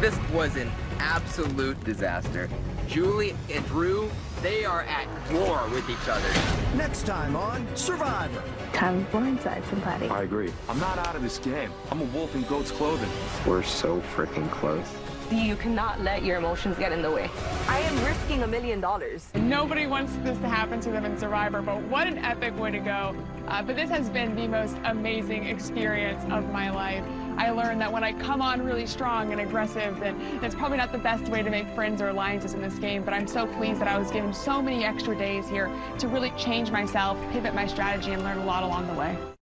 This was an absolute disaster. Julie and Drew, they are at war with each other. Next time on Survivor. Time to blindside somebody. I agree. I'm not out of this game. I'm a wolf in goat's clothing. We're so freaking close. You cannot let your emotions get in the way. I am risking a million dollars. Nobody wants this to happen to them in Survivor, but what an epic way to go. Uh, but this has been the most amazing experience of my life. I learned that when I come on really strong and aggressive, then it's probably not the best way to make friends or alliances in this game, but I'm so pleased that I was given so many extra days here to really change myself, pivot my strategy, and learn a lot along the way.